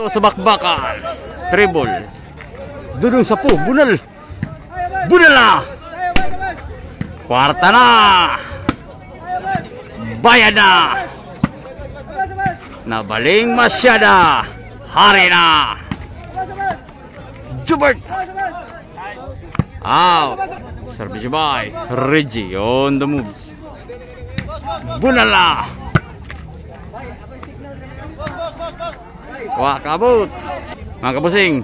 Tol sebak-bakan. Ah. Tribul. Dudung sepuh. Bunal. Bunal ah. quartana, Kuarta na. Bayad na. Nabaling masyada. Ah. Hari na. Jubert. Out. Serbi Jubay. Reggie on the moves. bunalah. Kabut. Mga kabusing,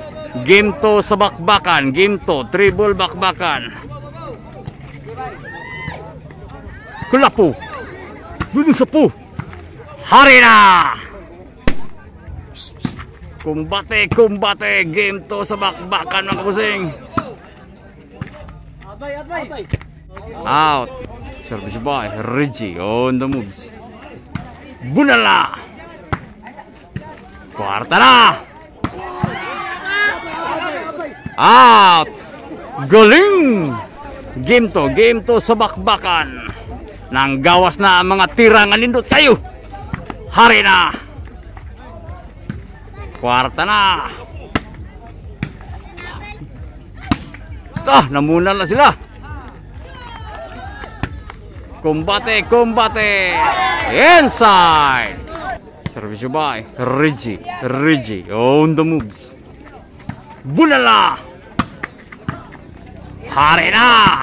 game to sa bakbakan. Game to, triple bakbakan. Kulapo. Dun sa po. Hari na. Kumbate, kumbate. Game to sa bakbakan mga kabusing. Out. Service by Reggie on the moves. Bunala. Kwarta na. Out. Galing. Game to, game to sa bakbakan. Nang gawas na mga tirangan nindot kayo. Hari na. Kwarta na. Ah, namuna na sila. Kumbate, kumbate. Inside. Service by Reggie. Reggie on the moves. Bunala. Hari na.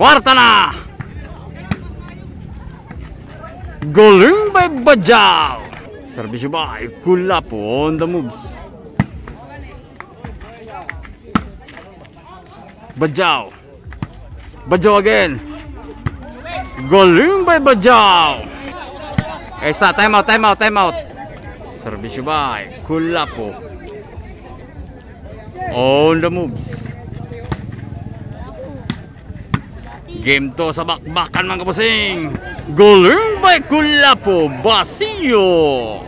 Kwarta na. Galing by Bajaw. Service by Kulapo on the moves. Bajaw. Bajaw again. Galing by Bajaw. Esa, time out, time out, time out. Service by Kulapo. On the moves. Game to sa bakbakan mga kapusing. Galing by Kulapo. Basilio.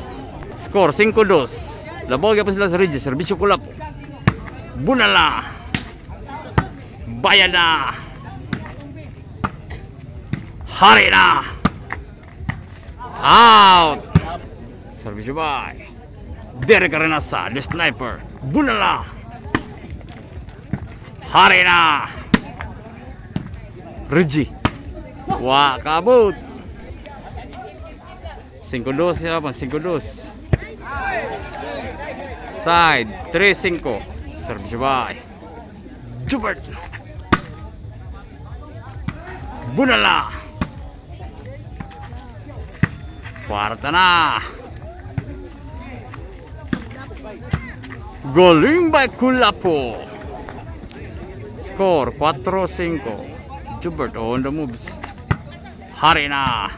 Score 5-2. Labaw pa sila sa Regis. Servicio Kulapo. Bunala. Bayan na. Out! Serve Jubay. Derek Renasa, the sniper. Bulala! Harina! Reji. Wah, kabut. Singkudos ya, Bang. Singkudos. Side 3-5. Serve Jubay. Jubert. Bunala! Quartana. Golimba Kulapo. Score 4-5. Jubert on the moves. Harina.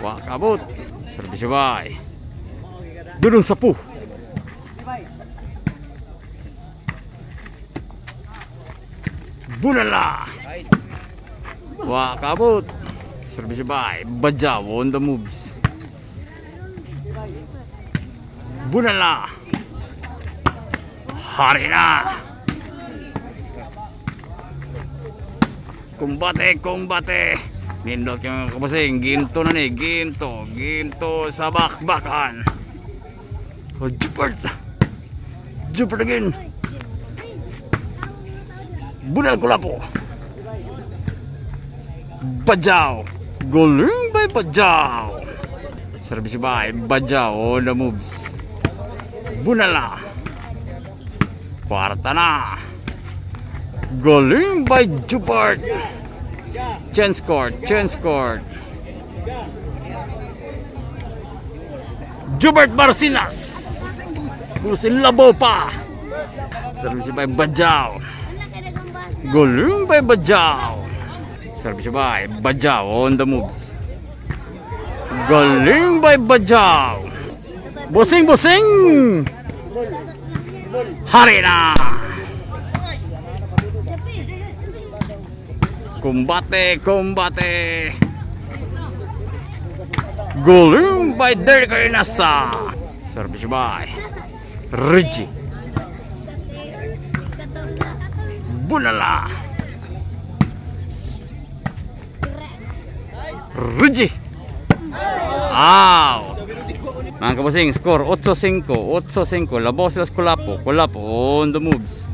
Wakabut. Servis bay. Gunung Sepuh. Bunala. Wakabut. Service by Bajaw on the moves. Bunala. Hari na. Kumbate, kumbate. Nindot yung kapasing. Ginto na ni. Ginto. Ginto sa bakbakan. Oh, Jupert. Jupert again. Bunal Kulapo. Bajaw. Galing by Bajaw. Service by Bajaw on the moves. Bunala. Kwarta na. Galing by Jupert. Chance court. Chance court. Jubert Barcinas. Busin labo pa. Service by Bajaw. Galing by Bajaw. Service by Bajaw on the moves. Galing by Bajaw. Busing, busing. Hari na. Kumbate, kumbate. Galing by Derek Arenasa. Service by Reggie. Bunala. Reggie. Out. Mga kabusing, score 8-5. 8-5. Labaw sila sa Kulapo. Kulapo on the moves.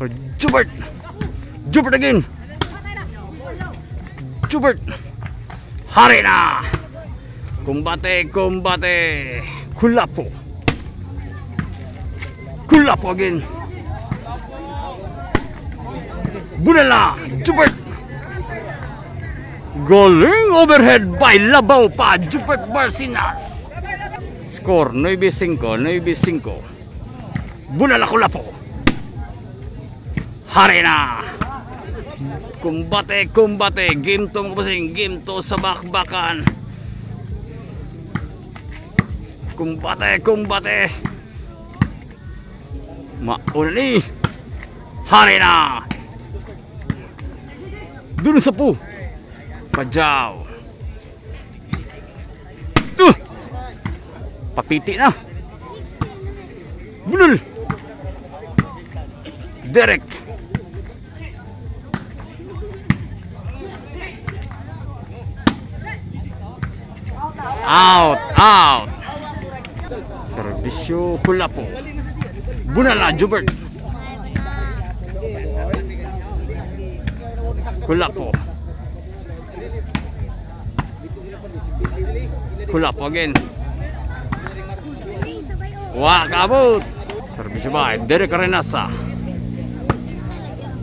For Jubert. Jubert again. Jubert. Hari na. Kumbate, kumbate. Kulapo. Kulapo again. Bunala. Jubert. Galing overhead by Labaw pa Jupert Barcinas. Score 9-5, 9-5. Bunala Kulapo. Hari na. Kumbate, kumbate. Game to mga kasing. Game to sa bakbakan. Kumbate, kumbate. Mauna ni. Hari na. Dun sa po. Pajaw. Uh! Papiti na. Bunul. Derek. Out, out. Servisyo Kulapo. Bunala, Jubert. Kulapo. Kulap again. Wah, kabut. Servis baik dari Karenasa.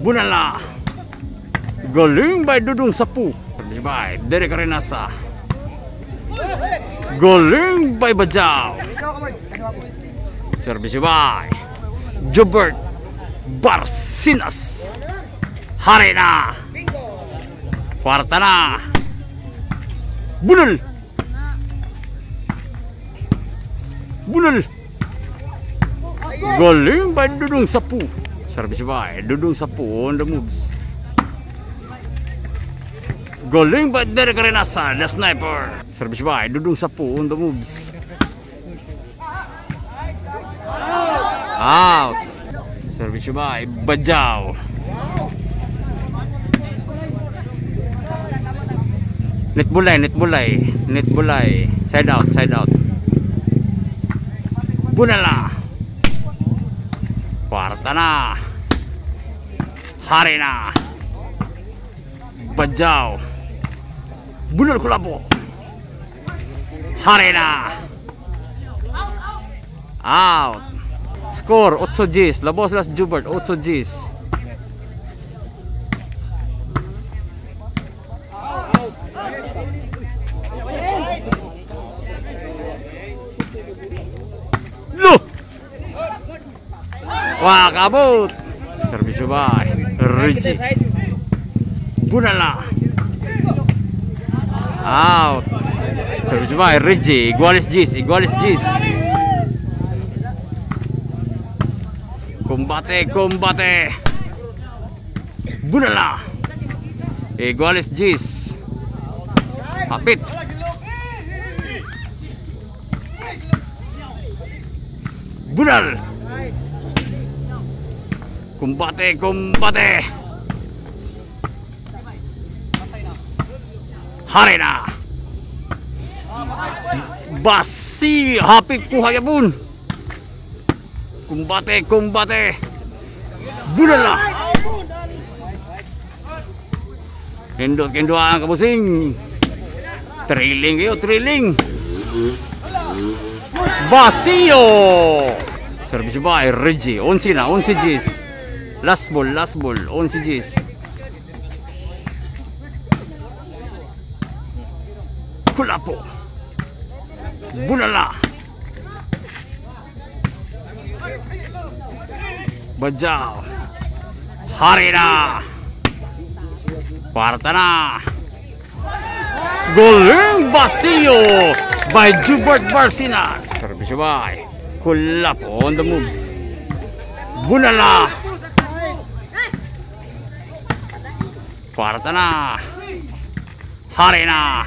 Bunala. Goling by Dudung Sepu. Servis baik dari Karenasa. Goling by Bajau. Servis baik. Jobert Barsinas. Harina. Quartana. Bunul. Bunul. Galing by Dudung Sapu. Servisyo by Dudung Sapu on the moves. Galing by Derek Renasa, the sniper. Service by Dudung Sapu on the moves. Out. Service by Bajaw. Net bulay, net bulay, net bulay. Side out, side out. Bunala. Partana Harina. Bajau. Bunur Kulapo Harina. Out. Skor 8-10 Labos Las Jubert 8-10 Loh. Wah, kabut. Servis baik. Rinci. Bunala. Out. Servis baik Rinci. Igualis Jis, Igualis Jis. Combate, combate. Bunala. Igualis Jis. Hapit. Bural. kumbate. combate. Harena. Basi hapik kuhaya pun. Kumbate, kumbate. Budalah. Gendot gendoan ah, kabusing. Triling yo, triling. Vacío. Service by Reggie. 11 na, 11 Gs. Last ball, last ball, 11 Gs. Kulapo. Bunala. Bajaw. Hari na. Kwarta na. Galing Basio by Jubert Barcinas. Service by Kulapo on the moves. Bunala. Kwarta na. Hari na.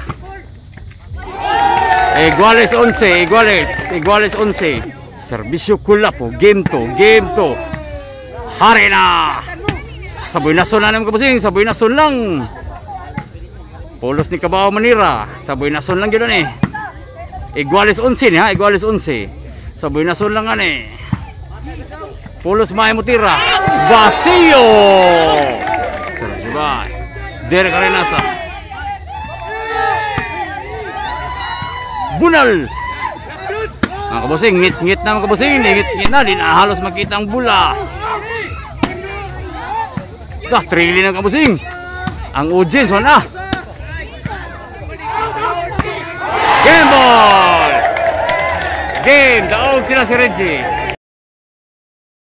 Iguales 11, iguales, iguales 11. Servisyo Kulapo, game to, game to. Hari na. Saboy na son na naman kapusing, saboy na son lang. Pulos ni Cabao Manira. Sa Buenason lang yun eh. Iguales 11 ni ha, Iguales 11. Sa Buenason lang ani. Pulos Maya Mutira. Vacío! Sarap si Bay. Derek Arenasa. Bunal! Mga kabusing, ngit-ngit na mga kabusing. Ngit-ngit na, di na halos makita ang bula. Dah, trilli ng kabusing. Ang Ujins, wala. Game ball! Game da Oxina Serenji.